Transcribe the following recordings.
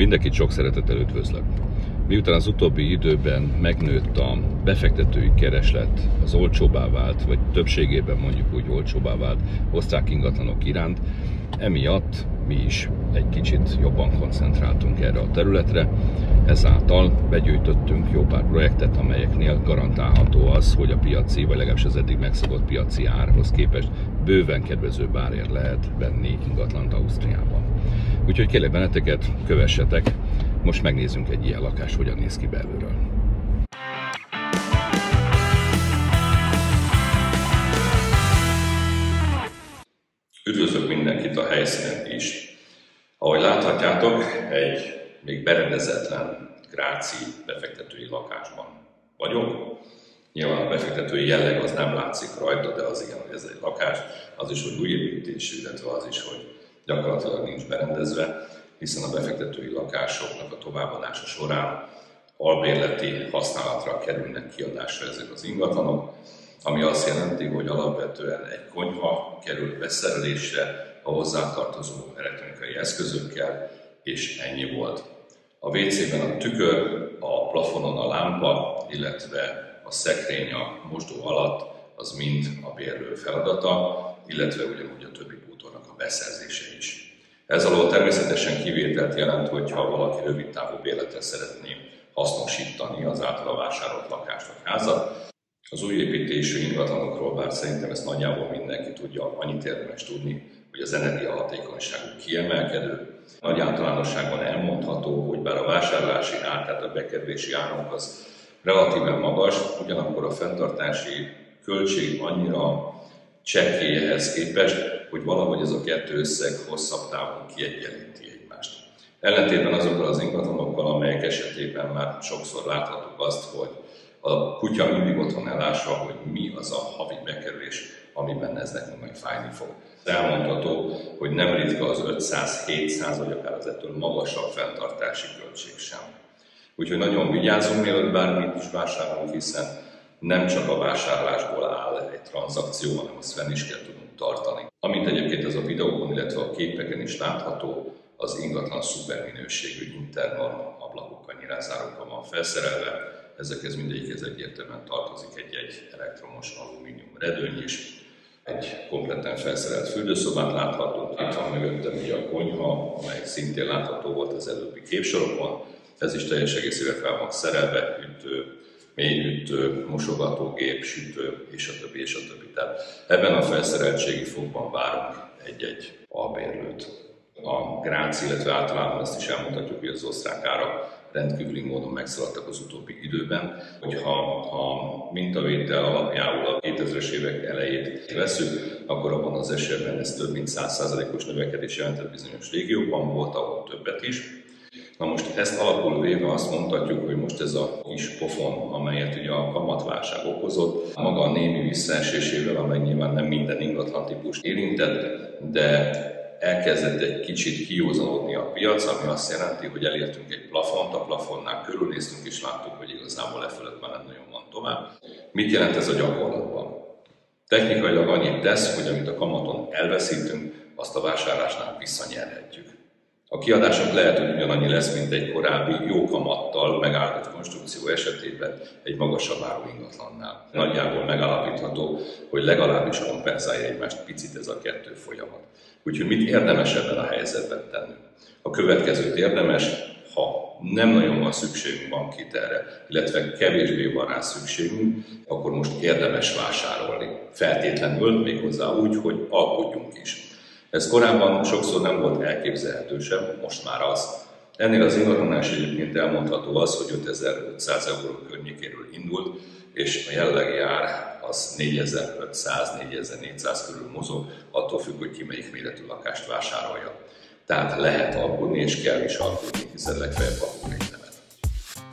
Mindenkit sok szeretettel üdvözlök. Miután az utóbbi időben megnőtt a befektetői kereslet, az olcsóbbá vált, vagy többségében mondjuk úgy olcsóbbá vált osztrák ingatlanok iránt, emiatt mi is egy kicsit jobban koncentráltunk erre a területre, ezáltal begyűjtöttünk jó pár projektet, amelyeknél garantálható az, hogy a piaci, vagy legalábbis az eddig megszokott piaci árhoz képest bőven kedvező árért lehet venni ingatlant Ausztriában. Úgyhogy kérlek benneteket, kövessetek, most megnézzünk egy ilyen lakást, hogyan néz ki belülről. Üdvözlök mindenkit a helyszínen is. Ahogy láthatjátok, egy még berendezetlen gráci befektetői lakásban vagyok. Nyilván a befektetői jelleg az nem látszik rajta, de az igen, hogy ez egy lakás, az is, hogy új építésű, illetve az is, hogy gyakorlatilag nincs berendezve, hiszen a befektetői lakásoknak a továbbadása során albérleti használatra kerülnek kiadásra ezek az ingatlanok, ami azt jelenti, hogy alapvetően egy konyha kerül beszerelésre a hozzátartozó elektronikai eszközökkel, és ennyi volt. A WC-ben a tükör, a plafonon a lámpa, illetve a szekrény a mosdó alatt, az mind a bérlő feladata, illetve ugyanúgy a többi bútornak a beszerzése is. Ez alól természetesen kivételt jelent, hogyha valaki rövid távú bérletre szeretné hasznosítani az általa vásárolt lakást vagy házat. Az új építésű ingatlanokról, bár szerintem ezt nagyjából mindenki tudja, annyit érdemes tudni, hogy az energiahatékonyságuk kiemelkedő. Nagy általánosságban elmondható, hogy bár a vásárlási ár, tehát a bekerülési árunk az relatíven magas, ugyanakkor a fenntartási költség annyira csekély képest, hogy valahogy ez a kettő összeg hosszabb távon kiegyenlíti egymást. Ellentétben azokkal az ingatlanokkal, amelyek esetében már sokszor láthatjuk azt, hogy a kutya mindig otthon elássa, hogy mi az a havi bekerülés, amiben ez nekünk majd fájni fog. Elmondható, hogy nem ritka az 500-700 vagy akár az ettől magasabb fenntartási költség sem. Úgyhogy nagyon vigyázzunk, mielőtt bármit is vásárolunk, hiszen nem csak a vásárlásból áll egy tranzakció, hanem azt fenn is kell tudnunk tartani. Amint egyébként ez a videókon, illetve a képeken is látható, az ingatlan szuperminőségű internorm ablakokkal, nyilázárokkal van felszerelve, ezekhez mindegyikhez egyértelműen tartozik egy-egy elektromos alumínium redőny is, egy kompletten felszerelt fürdőszobát láthatunk, itt van mögöttem ugye a konyha, amely szintén látható volt az előbbi képsorokon, ez is teljes egészére fel van szerelve, ütő, mélyütő, mosogatógép, sütő, és a többi, és a többi. Tehát ebben a felszereltségi fokban várunk egy-egy albérlőt. A grác, illetve általában ezt is elmondhatjuk, hogy az osztrák árak rendkívüli módon megszaladtak az utóbbi időben, hogyha a mintavétel alapjául 2000-es évek elejét veszük, akkor abban az esetben ez több mint 100%-os növekedés jelentett bizonyos régiókban, volt ahol többet is. Na most ezt alapul véve azt mondhatjuk, hogy most ez a kis pofon, amelyet ugye a kamatválság okozott, maga a némi visszaesésével, amely nyilván nem minden ingatlan típus érintett, de elkezdett egy kicsit kiózanodni a piac, ami azt jelenti, hogy elértünk egy plafont, a plafonnál körülnéztünk és láttuk, hogy igazából lefelett már nem nagyon van tovább. Mit jelent ez a gyakorlatban? Technikailag annyit tesz, hogy amit a kamaton elveszítünk, azt a vásárlásnál visszanyerhetjük. A kiadásunk lehet, hogy ugyanannyi lesz, mint egy korábbi jó kamattal megállított konstrukció esetében egy magasabb áru ingatlannál. Nagyjából megállapítható, hogy legalábbis kompenzálja egymást picit ez a kettő folyamat. Úgyhogy mit érdemes ebben a helyzetben tenni? A következőt érdemes, ha nem nagyon van szükségünk bankit erre, illetve kevésbé van rá szükségünk, akkor most érdemes vásárolni. Feltétlenül, méghozzá úgy, hogy alkotjunk is. Ez korábban sokszor nem volt elképzelhető sem, most már az. Ennél az ingatlanás egyébként elmondható az, hogy 5500 euró környékéről indult, és a jellegi ár az 4500-4400 körül mozog, attól függ, hogy ki melyik méretű lakást vásárolja. Tehát lehet alkudni, és kell is alkudni, hiszen legfeljebb alkudni egy nevet.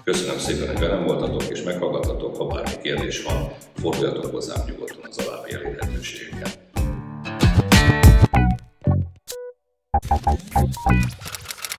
Köszönöm szépen, hogy velem voltatok, és meghallgatatok, ha bármi kérdés van, forduljatok hozzám nyugodtan az alábbi elérhetőségeken. Thank you.